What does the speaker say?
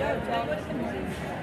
Yeah,